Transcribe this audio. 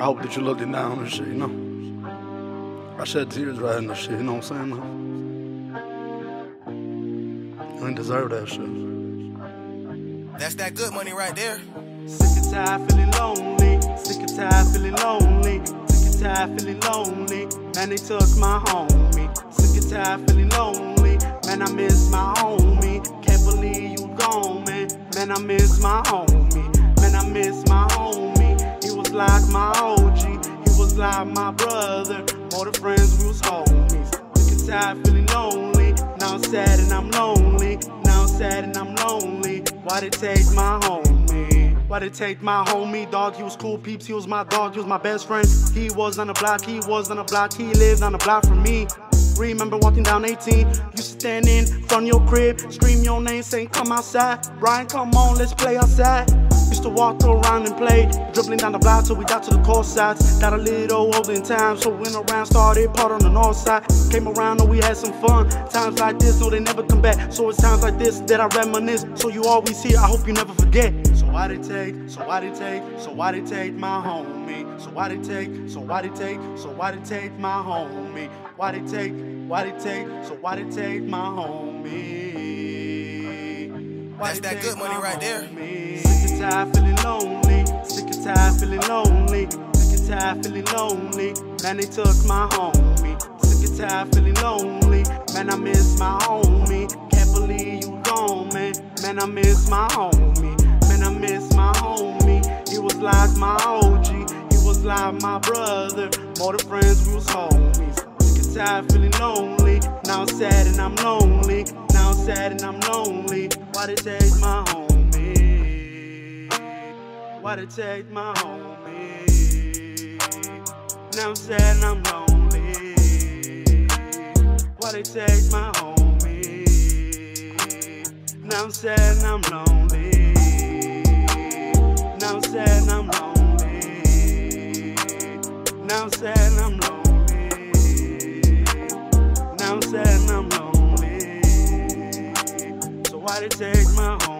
I hope that you looked it down and shit, you know. I shed tears riding the shit, you know what I'm saying? You ain't deserve that shit. That's that good money right there. Sick and tired, feeling lonely. Sick and tired, feeling lonely. Sick and tired, feeling lonely. Man, they took my homie. Sick and tired, feeling lonely. Man, I miss my homie. Can't believe you gone, man. Man, I miss my homie. Man, I miss my homie. He was like my OG. My brother. More the friends, we was homies. And tired, feeling lonely. Now I'm sad and I'm lonely. Now I'm sad and I'm lonely. Why'd it take my homie? Why'd it take my homie? Dog, he was cool peeps, he was my dog, he was my best friend. He was on the block, he was on the block, he lived on the block from me. Remember walking down 18, used to stand in front of your crib, scream your name, saying come outside. Brian, come on, let's play outside. Used to walk around and play, dribbling down the block till we got to the court sides. Got a little older in time, so went around, started part on the north side. Came around and we had some fun. Times like this, no, they never come back. So it's times like this that I reminisce. So you always here, I hope you never forget. So why'd it take, so why'd it take, so why'd it take my homie? So why'd it take, so why'd it take, so why'd it take my homie? Why'd it take, why'd it take, so why'd it take my homie? That's that good money right there. Sick and tired, feeling lonely. Sick and tired, feeling lonely. Sick and tired, feeling lonely. Man, they took my homie. Sick and tired, feeling lonely. Man, I miss my homie. Can't believe you gone, man. Man, I miss my homie. Man, I miss my homie. He was like my OG. He was like my brother. More than friends, we was homies. Sick and tired, feeling lonely. Now I'm sad and I'm lonely. Sad and I'm lonely. Why'd it take my homie? Why'd it take my homie? Now I'm sad and I'm lonely. Why'd it take my homie? Now I'm sad and I'm lonely. Now I'm sad and I'm lonely. Now I'm sad and I'm lonely. It take my home?